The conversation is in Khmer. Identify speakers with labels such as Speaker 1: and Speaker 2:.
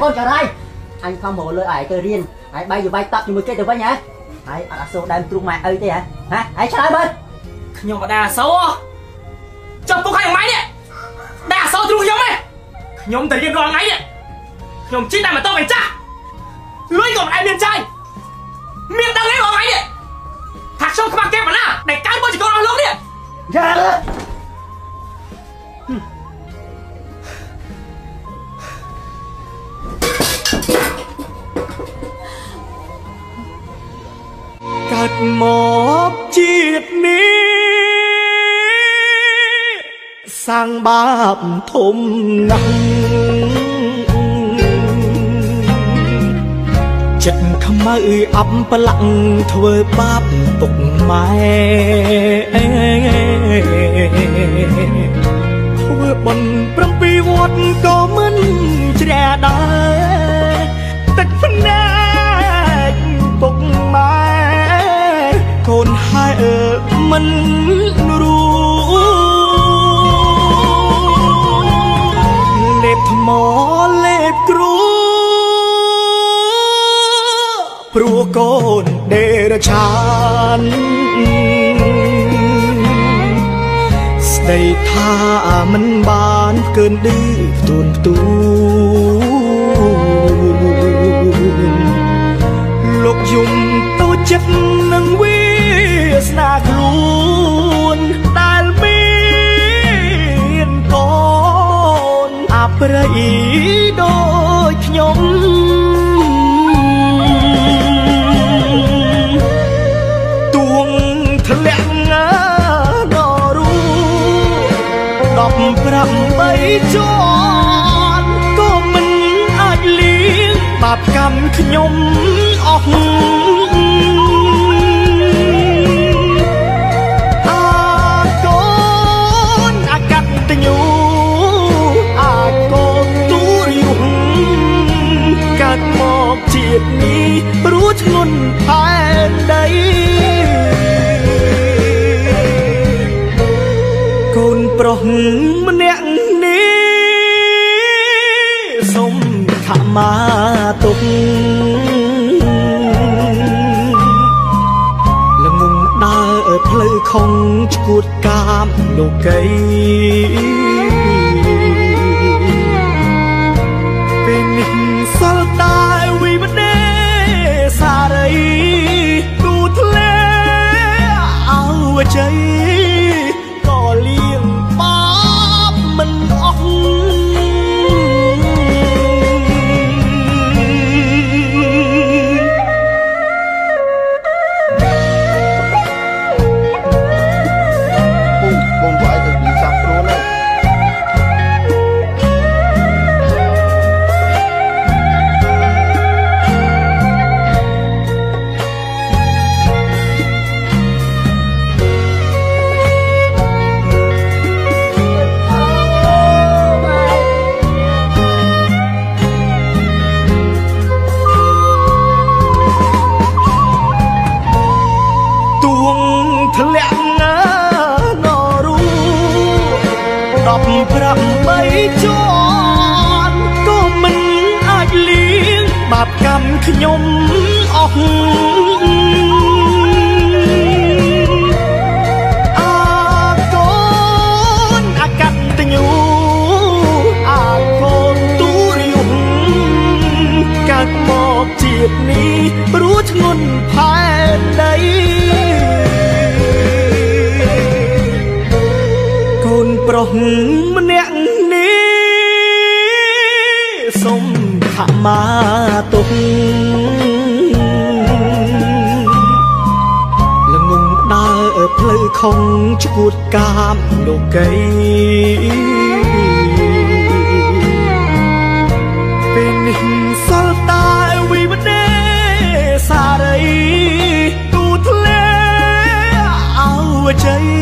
Speaker 1: កូនចរៃអញខំមកលើឲ្យទៅរៀនហើយបាយយបាយតប់ជាមួយគេទៅវិញហ៎ហើយអត់អាសូរដើមទ្រូងម៉ែអីទេហ៎ហ៎ហើយឆ្លើយមើល
Speaker 2: ខ្ញុំមិនដែរអសូរចាំពុកឲ្យម៉ៃនេះដែរអសូរទ្រូងខ្ញុំទេខ្ញុំទៅរៀនរាល់ថ្ងៃនេះខ្ញុំជិះតែម៉ូតូកញ្ចាស់លុយក៏មិនឯងមានចាយមានដឹងទេរាល់ថ្ងៃនេះថាខ្ញុំខ្មាស់គេប៉ុណ្ណាដែលកើត កើ
Speaker 3: តមកជាតិនេះសាងបាបធំណាស់ចិត្តខ្មៅអប់ប្រឡាក់ធ្វើបាបពុកម៉ែធ្វើបន់7វត្តក៏មិនជ្រះដែរ មិនรู้លេបថ្មលេបគ្រូព្រោះកូនដេរឆានស្ដីថាមិនបាន កើនឌឺផ្ទួនផ្ទួ នអប្រិយដូចខ្ញុំទួងធ្លាក់ណាដល់រូ18ជាន់ក៏មិនអាចលៀងបាបកម្មខ្ញុំអស់ កើតមកជាតិនេះព្រោះធ្ងន់ផែនដីកូនប្រុសម្នាក់នេះសុំខមាទុកល្ងងដើរផ្លូវខំឈួតកាមលោកី 18ជាន់ក៏មិនអាចលៀងបាបកម្មខ្ញុំ ប្រុសម្នាក់នេះសុំខមាទុកល្ងងដើរផ្លូវខំឈួតកាមលោកីពេលនេះសល់តែវិបដេសារីទូធ្លាអើជ័យ